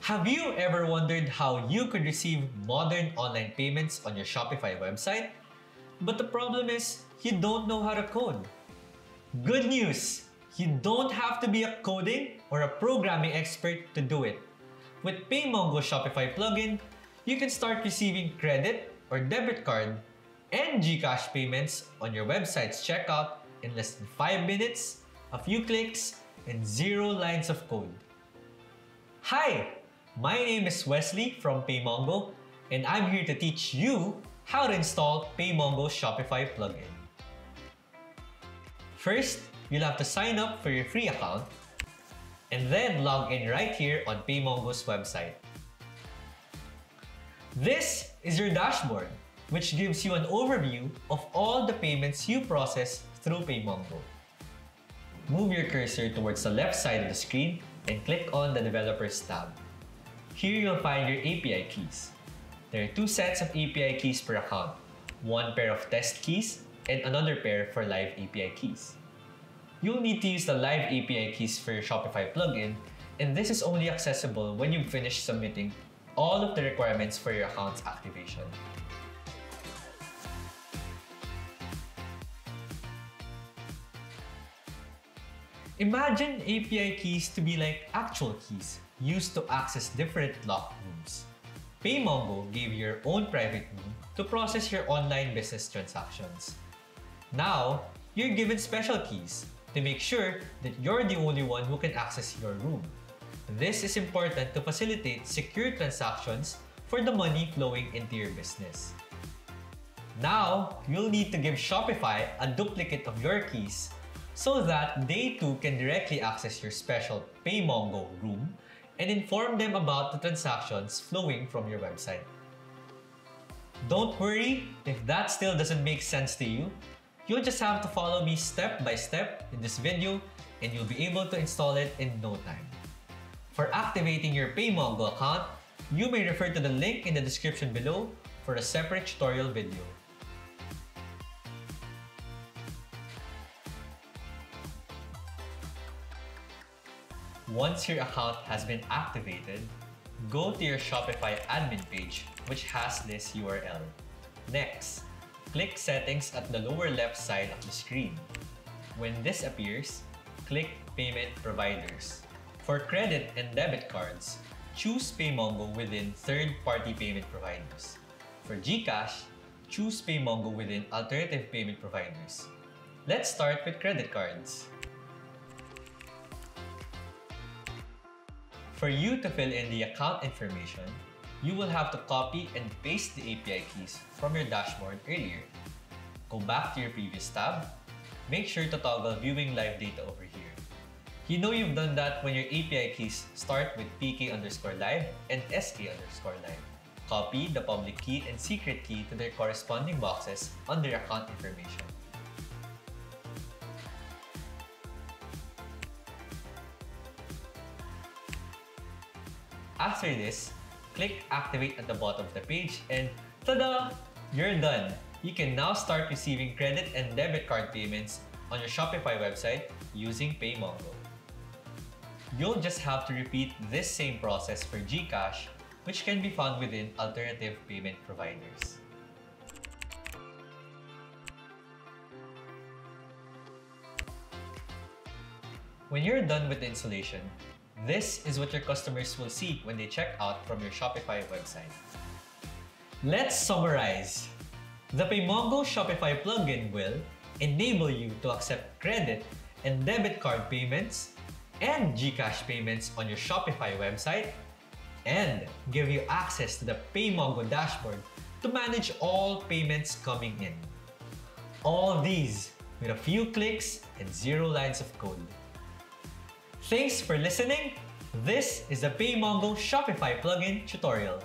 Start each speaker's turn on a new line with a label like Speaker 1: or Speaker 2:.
Speaker 1: Have you ever wondered how you could receive modern online payments on your Shopify website? But the problem is, you don't know how to code. Good news! You don't have to be a coding or a programming expert to do it. With PayMongo Shopify plugin, you can start receiving credit or debit card and GCash payments on your website's checkout in less than 5 minutes, a few clicks, and zero lines of code. Hi, my name is Wesley from PayMongo, and I'm here to teach you how to install PayMongo Shopify plugin. First, you'll have to sign up for your free account and then log in right here on PayMongo's website. This is your dashboard, which gives you an overview of all the payments you process through PayMongo. Move your cursor towards the left side of the screen and click on the Developers tab. Here you'll find your API keys. There are two sets of API keys per account, one pair of test keys and another pair for live API keys. You'll need to use the live API keys for your Shopify plugin, and this is only accessible when you've finished submitting all of the requirements for your account's activation. Imagine API keys to be like actual keys used to access different locked rooms. PayMongo gave your own private room to process your online business transactions. Now, you're given special keys to make sure that you're the only one who can access your room. This is important to facilitate secure transactions for the money flowing into your business. Now, you'll need to give Shopify a duplicate of your keys so that they too can directly access your special PayMongo room and inform them about the transactions flowing from your website. Don't worry if that still doesn't make sense to you. You'll just have to follow me step by step in this video and you'll be able to install it in no time. For activating your PayMongo account, you may refer to the link in the description below for a separate tutorial video. Once your account has been activated, go to your Shopify admin page which has this URL. Next, click Settings at the lower left side of the screen. When this appears, click Payment Providers. For credit and debit cards, choose PayMongo within third-party payment providers. For GCash, choose PayMongo within alternative payment providers. Let's start with credit cards. For you to fill in the account information, you will have to copy and paste the API keys from your dashboard earlier. Go back to your previous tab. Make sure to toggle viewing live data over here. You know you've done that when your API keys start with pk underscore live and sk underscore live. Copy the public key and secret key to their corresponding boxes under account information. After this, click Activate at the bottom of the page and tada! You're done! You can now start receiving credit and debit card payments on your Shopify website using PayMongo. You'll just have to repeat this same process for GCash, which can be found within alternative payment providers. When you're done with the installation, this is what your customers will see when they check out from your Shopify website. Let's summarize. The PayMongo Shopify plugin will enable you to accept credit and debit card payments and GCash payments on your Shopify website and give you access to the PayMongo dashboard to manage all payments coming in. All these with a few clicks and zero lines of code. Thanks for listening. This is the PayMongo Shopify plugin tutorial.